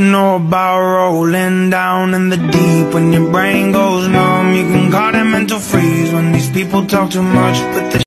Know about rolling down in the deep. When your brain goes numb You can call it mental freeze. When these people talk too much But the